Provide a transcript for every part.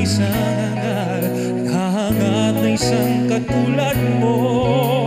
isang hangal Naghahangat na isang katulad mo.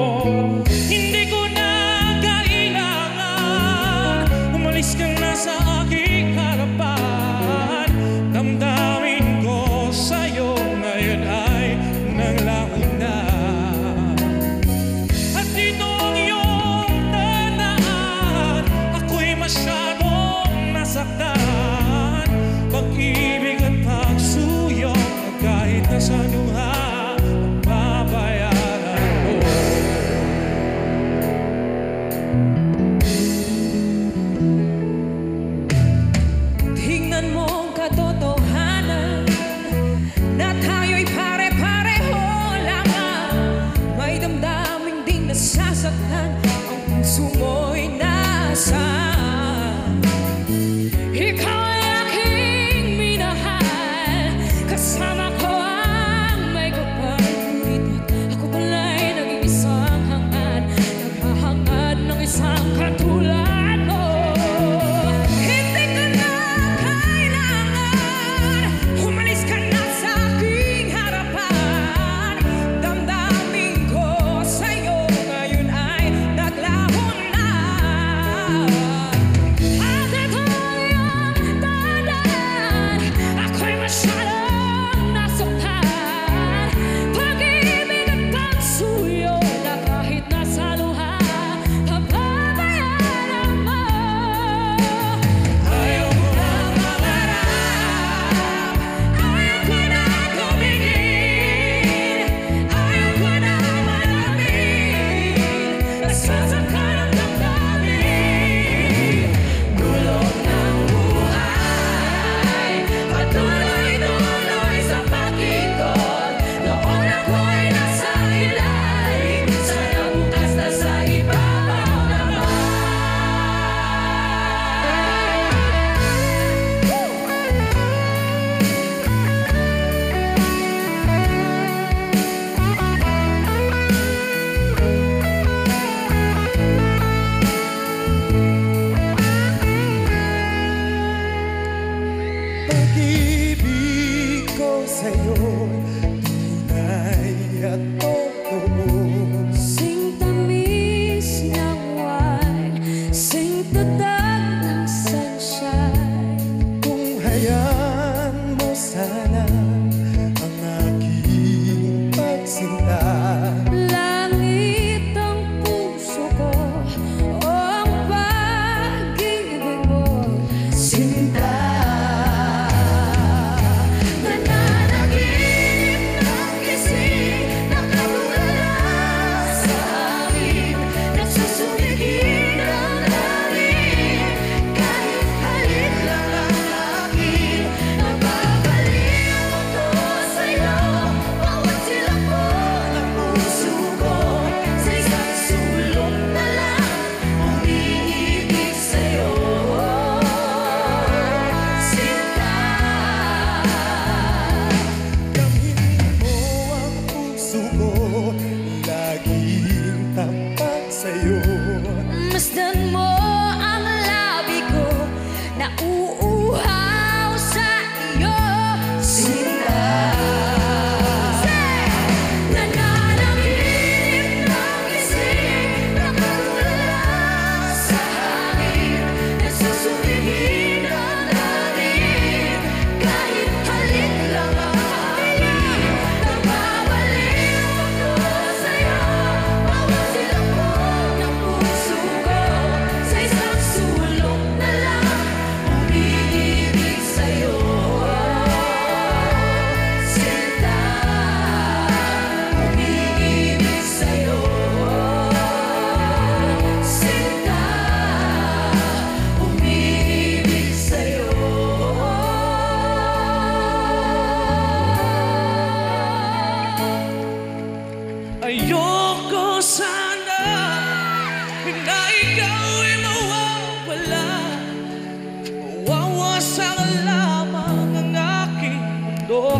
kasama lamang ang aking mundo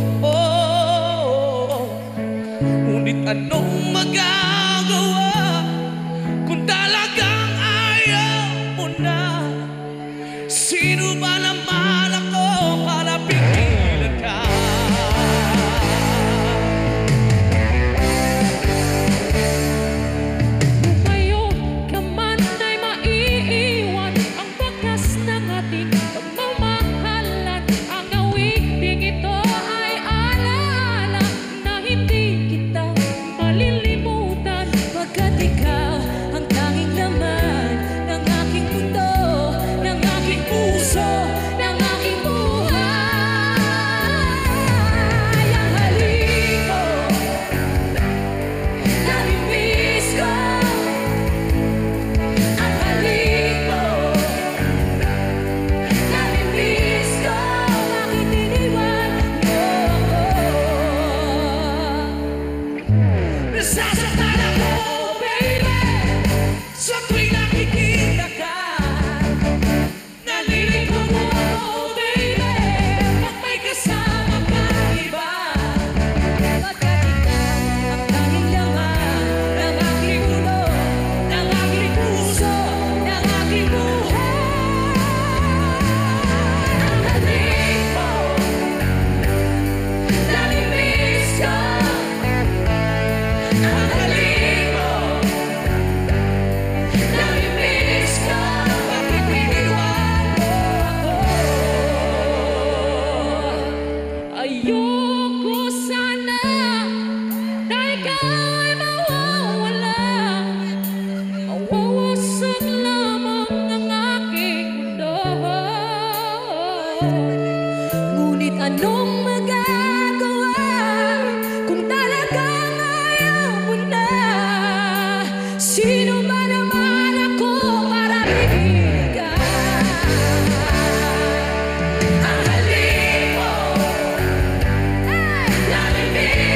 Ngunit anong magagawa kung talagang ayaw mo na? Sino ba naman Ayoko sana na ikaw Daddy,